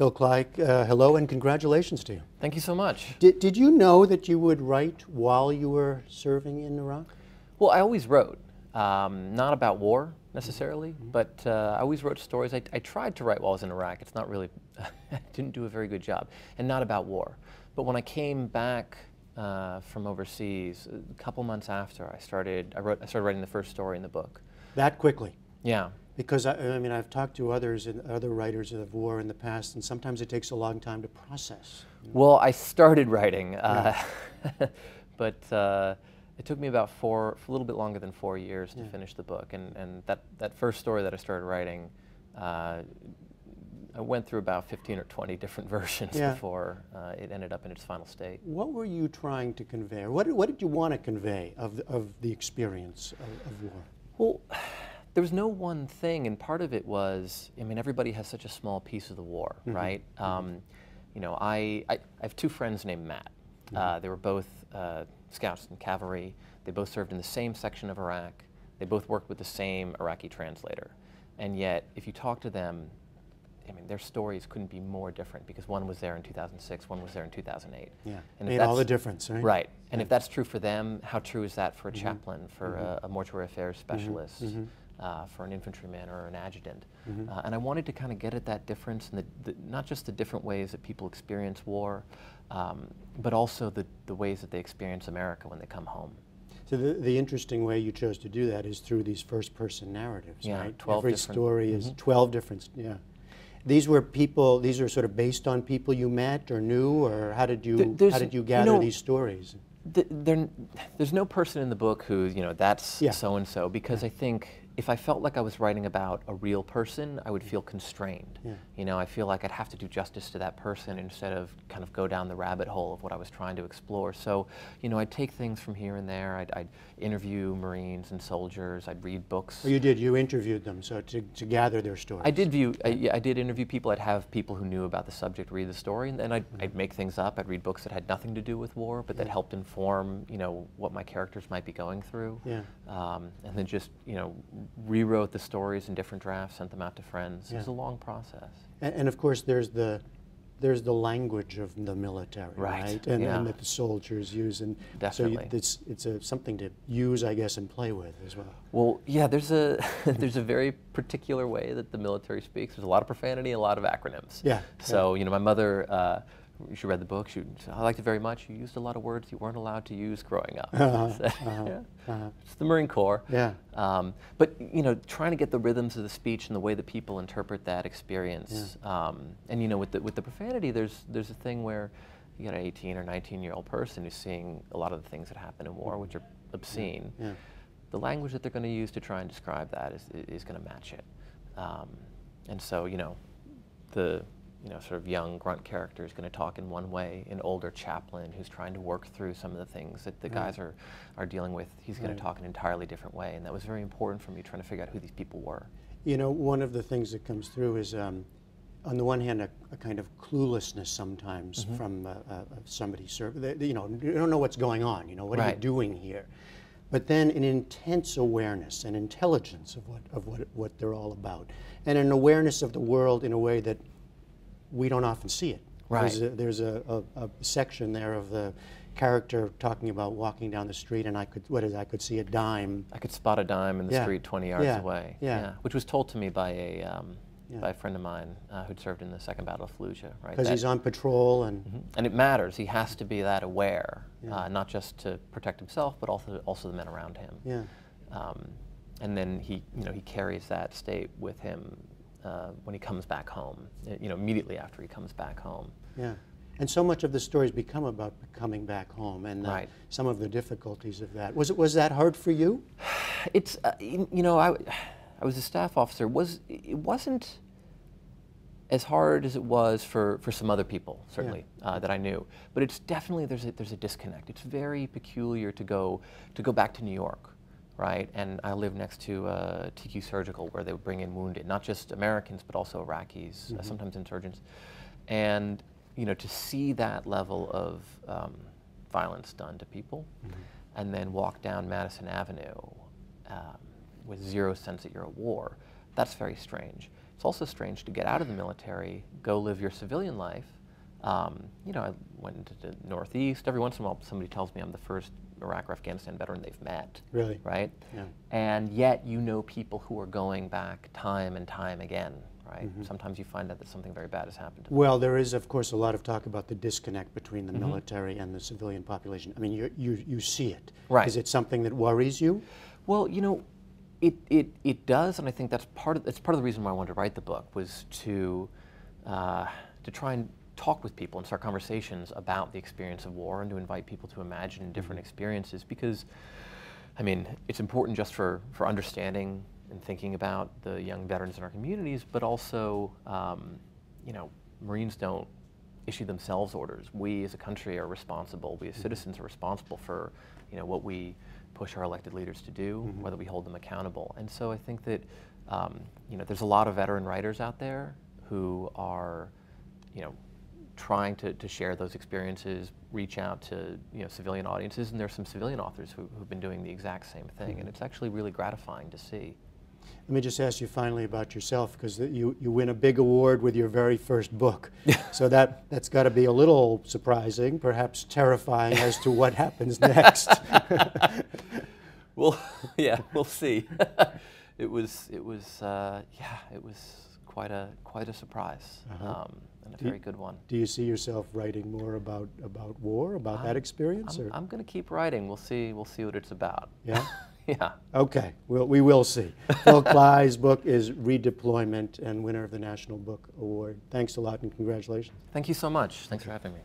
Phil Klay, uh, hello and congratulations to you. Thank you so much. Did, did you know that you would write while you were serving in Iraq? Well, I always wrote, um, not about war necessarily, mm -hmm. but uh, I always wrote stories. I, I, tried to write while I was in Iraq. It's not really, I didn't do a very good job, and not about war. But when I came back uh, from overseas, a couple months after, I started, I, wrote, I started writing the first story in the book. That quickly? Yeah. Because I, I, mean, I've talked to others and other writers of war in the past, and sometimes it takes a long time to process. You know? Well, I started writing, uh, yeah. but uh, it took me about four, a little bit longer than four years to yeah. finish the book. And, and that, that first story that I started writing, uh, I went through about 15 or 20 different versions yeah. before uh, it ended up in its final state. What were you trying to convey? What, what did you want to convey of the, of the experience of, of war? Well, there was no one thing, and part of it was, I mean, everybody has such a small piece of the war, mm -hmm. right? Um, you know, I, I, I, have two friends named Matt. Mm -hmm. uh, they were both uh, scouts and cavalry. They both served in the same section of Iraq. They both worked with the same Iraqi translator. And yet, if you talk to them, I mean, their stories couldn't be more different because one was there in 2006, one was there in 2008. Yeah, and made all the difference, right? Right, and yeah. if that's true for them, how true is that for a mm -hmm. chaplain, for mm -hmm. a, a, mortuary affairs mm-hmm. specialist? Uh, for an infantryman or an adjutant. Mm -hmm. uh, and I wanted to kind of get at that difference, and not just the different ways that people experience war, um, but also the, the ways that they experience America when they come home. So the, the interesting way you chose to do that is through these first-person narratives, yeah, right? 12 Every story mm -hmm. is mm-hmm. 12 different, yeah. These were people, these are sort of based on people you met or knew, or how did you, how did you gather you know, these stories? there, there's no person in the book who, you know, that's so-and-so, because yeah. I think if I felt like I was writing about a real person, I would feel constrained. Yeah. You know, I feel like I'd have to do justice to that person instead of kind of go down the rabbit hole of what I was trying to explore. So, you know, I'd take things from here and there. I'd, I'd interview Marines and soldiers. I'd read books. Well, you did. You interviewed them, so to, to gather their stories. I did view. I, I, did interview people. I'd have people who knew about the subject read the story, and then I'd, mm -hmm. I'd make things up. I'd read books that had nothing to do with war, but that helped inform, you know, what my characters might be going through. Yeah. Um, and then just, you know, rewrote the stories in different drafts, sent them out to friends. Yeah. It was a long process. And, and, of course, there's the there's the language of the military, right? right? And, yeah. and, that the soldiers use, and Definitely. so you, it's it's a, something to use, I guess, and play with as well. Well, yeah, there's a there's a very particular way that the military speaks. There's a lot of profanity, a lot of acronyms. Yeah. So you know, my mother. Uh, she read the book. She, I liked it very much. You used a lot of words you weren't allowed to use growing up. Uh -huh, uh -huh, yeah. uh -huh. It's the Marine Corps. Yeah. Um, but you know, trying to get the rhythms of the speech and the way that people interpret that experience. Yeah. Um, and you know, with the with the profanity, there's there's a thing where you got an 18 or 19 year old person who's seeing a lot of the things that happen in war, which are obscene. Yeah. The language that they're going to use to try and describe that is is going to match it. Um, and so you know, the you know, sort of young grunt character is going to talk in one way. An older chaplain who's trying to work through some of the things that the right. guys are, are dealing with, he's going right. to talk an entirely different way. And that was very important for me trying to figure out who these people were. You know, one of the things that comes through is, um, on the one hand, a, a, kind of cluelessness sometimes mm -hmm. from uh, uh, somebody, you know, you don't know what's going on, you know, what right. are you doing here? But then an intense awareness and intelligence of what, of what, what they're all about. And an awareness of the world in a way that we don't often see it. Right. There's, a, there's a, a, a, section there of the character talking about walking down the street, and I could what is I could see a dime. I could spot a dime in the yeah. street 20 yards yeah. away. Yeah. yeah. Which was told to me by a um, by a friend of mine uh, who'd served in the Second Battle of Fallujah. Right. Because he's on patrol and. Mm -hmm. And it matters. He has to be that aware, uh, not just to protect himself, but also also the men around him. Yeah. Um, and then he, you know, he carries that state with him uh, when he comes back home, you know, immediately after he comes back home. Yeah. And so much of the stories become about coming back home and uh, right. some of the difficulties of that. Was it was that hard for you? It's uh, you, know I, I was a staff officer. Was it wasn't as hard as it was for, for some other people certainly yeah. uh, that I knew. But it's definitely there's a, there's a disconnect. It's very peculiar to go to go back to New York right? And I live next to uh, TQ Surgical where they would bring in wounded, not just Americans, but also Iraqis, mm -hmm. uh, mm-hmm. sometimes insurgents. And, you know, to see that level of um, violence done to people mm -hmm. and then walk down Madison Avenue um, with zero sense that you're at war, that's very strange. it's also strange to get out of the military, go live your civilian life. Um, you know, I went into the Northeast. Every once in a while, somebody tells me I'm the first Iraq or Afghanistan veteran they've met. Really? Right? Yeah. And yet, you know people who are going back time and time again. Right? Mm-hmm. Sometimes you find out that something very bad has happened to them. Well, there is, of course, a lot of talk about the disconnect between the military and the civilian population. I mean, you, you, you see it. Right. Is it something that worries you? Well, you know, it, it, it does, and I think that's part of that's part of the reason why I wanted to write the book was to uh, to try and talk with people and start conversations about the experience of war and to invite people to imagine different experiences because, I mean, it's important just for for understanding and thinking about the young veterans in our communities, but also, um, you know, Marines don't issue themselves orders. We as a country are responsible. We as citizens are responsible for, you know, what we push our elected leaders to do, whether we hold them accountable. And so I think that, um, you know, there's a lot of veteran writers out there who are, you know, trying to, to share those experiences, reach out to, you know, civilian audiences, and there's some civilian authors who, who've been doing the exact same thing, and it's actually really gratifying to see. Let me just ask you finally about yourself, because you, you win a big award with your very first book. so that, that's got to be a little surprising, perhaps terrifying as to what happens next. Well, yeah, we'll see. it was, it was, uh, yeah, it was quite a quite a surprise, um, and a Do very good one. Do you see yourself writing more about, about war, about that experience? I'm. I'm going to keep writing. We'll see. We'll see what it's about. Yeah? yeah. Okay, well, we will see. Phil Klay's book is Redeployment and winner of the National Book Award. Thanks a lot and congratulations. Thank you so much. Thanks for having me.